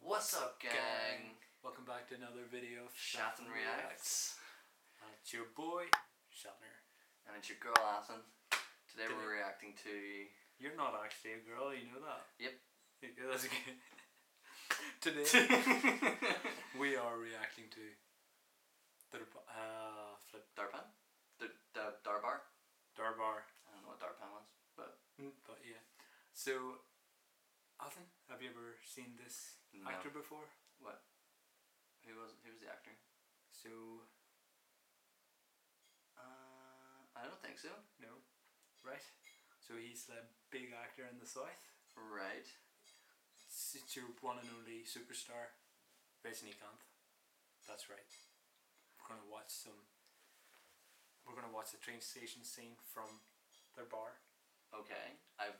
What's up, gang? Welcome back to another video of Shathan Reacts. And it's your boy, Shatner. And it's your girl, Athan. Today Today- we're reacting to. You're not actually a girl, you know that? Yep. Yeah, that's good. Today, we are reacting to the uh, flip Darpan? The, the Darbar? Darbar. I don't know what Darpan was, but Mm, But yeah. So, Athan, have you ever seen this no. actor before? What? Who was who was the actor? So, Uh, I don't think so. no. Right? So, he's a big actor in the South. Right. It's your one and only superstar, Rajinikanth. That's right. We're gonna watch some. We're gonna watch the train station scene from Darbar. Okay. I've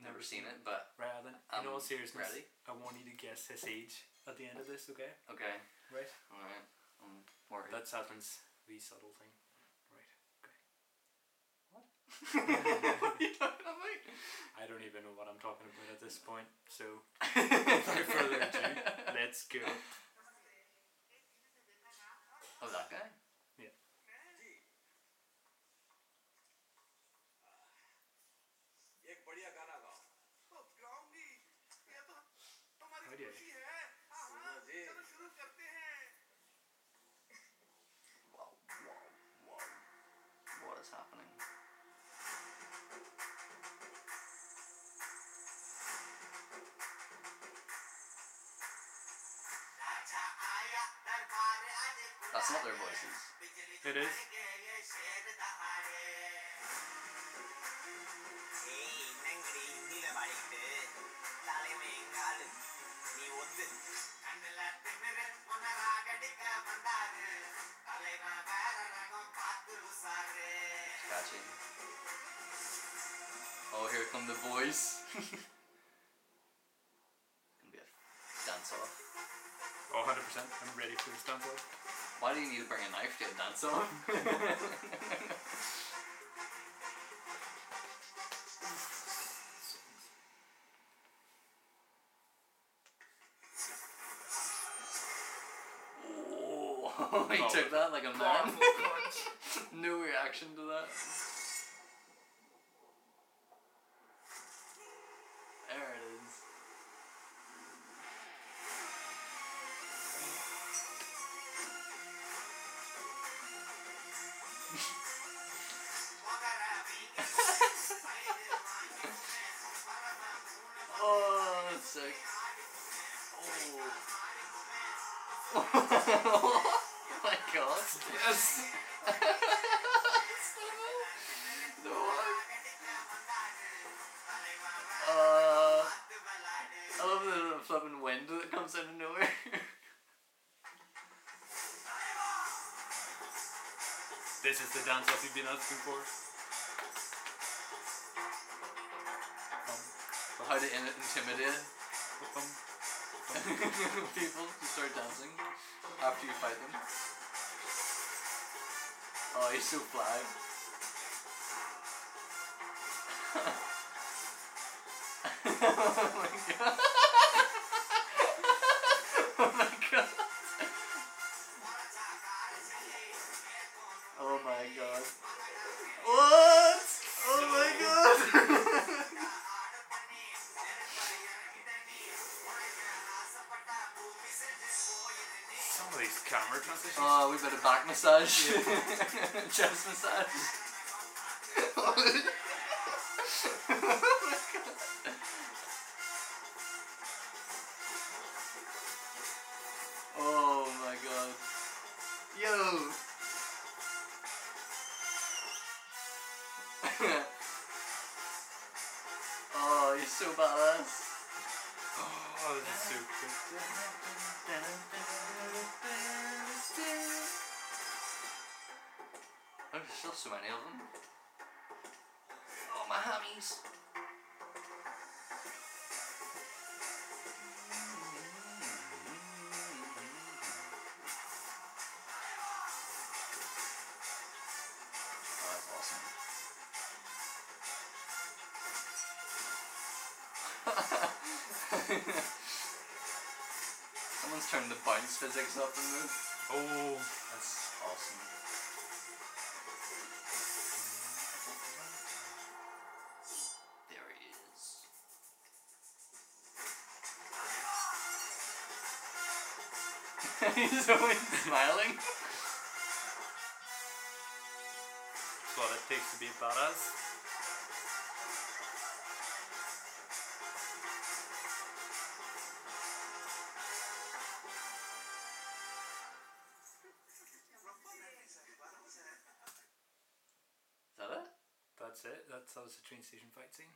never seen it, but Right, then. In I'm all seriousness, ready. I want you to guess his age at the end of this. Okay. okay. Right. Alright. I'm worried. That's Athan's wee subtle thing. Right. Okay. what are you talking about? I don't even know what I'm talking about at this point. So, without further ado, let's go. Oh, that guy? That's not their voices. It is. Catching. Oh, here come the boys. Oh, 100%. I'm ready for this off. Why do you need to bring a knife to a dance off? Oh, he took that like a man. no reaction to that. Oh, that's sick. Oh. oh my god. Yes. no. Uh, This is the dance off you've been asking for. Um, How to in- intimidate um, people to start dancing after you fight them. Oh, he's so fly. oh my god. oh my god. Camera transitions. Oh, we better back massage. Chest massage. oh my god. Yo. oh, you're so badass. Oh, this is so cool. Oh, there's still so many of them. Oh, my hammies. Ha ha ha. Someone's turned the bounce physics up in this. Oh, that's Awesome. There he is. He's always smiling. that's what it takes to be a badass. That's it. That's that was the train station fight scene.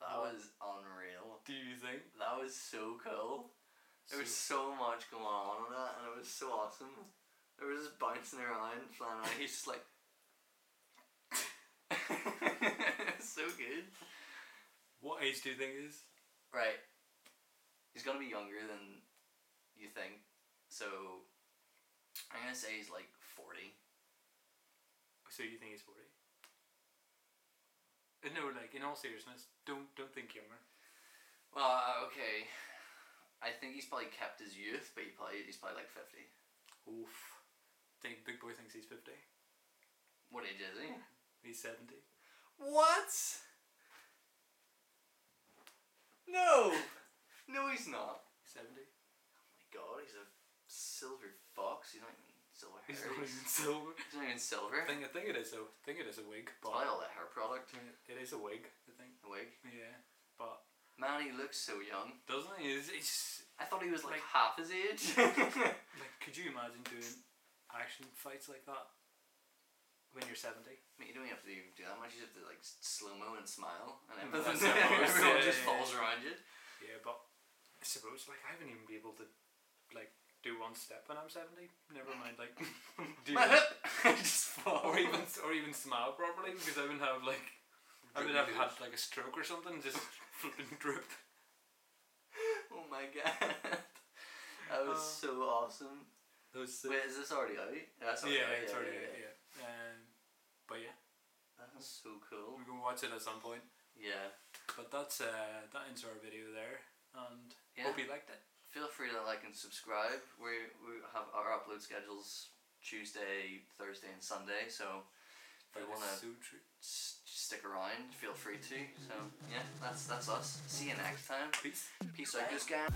That was unreal. Do you think? That was so cool. There was so much going on in that, and it was so awesome. There was just bouncing around, flying around. He's just like, so good. What age do you think is? Right, he's gonna be younger than you think. So I'm gonna say he's like forty. So you think he's forty? Uh, No, like in all seriousness, don't don't think younger. Well, uh, okay. I think he's probably kept his youth, but he probably he's probably like fifty. Oof. Think Big Boy thinks he's fifty. What age is he? He's seventy. What? No, no, he's not. Seventy. Oh my god, he's a silver fox. He's not even silver. He's not even silver. he's not even silver. I think I think it is though. I think it is a wig, It's probably all that hair product. it is a wig. I think. A wig. Yeah, but Man, he looks so young. doesn't he? He's, he's I thought he was like, Like- half his age. like, could you imagine doing action fights like that when you're seventy? I mean, you don't even have to do, do that much. You just have to like slow mo and smile, and it. everyone Yeah, just yeah, falls around you. Yeah, but I suppose like I haven't even been able to like do one step when I'm seventy. Never mind like do My hip just fall. or even or even smile properly because I wouldn't have like I would have had like a stroke or something, just flipping droop. Oh my god, that was Uh, so awesome. Those Wait, is this already out? That's already yeah, out. it's already yeah, yeah. yeah. Um, but yeah, That was so cool. we're gonna watch it at some point. Yeah. But that's uh that ends our video there, and Yeah. hope you liked it. Feel free to like and subscribe. We we have our upload schedules Tuesday, Thursday, and Sunday. So if you wanna so s- stick around, feel free to. So yeah, that's that's us. See you next time. Peace. Peace out, goose gang.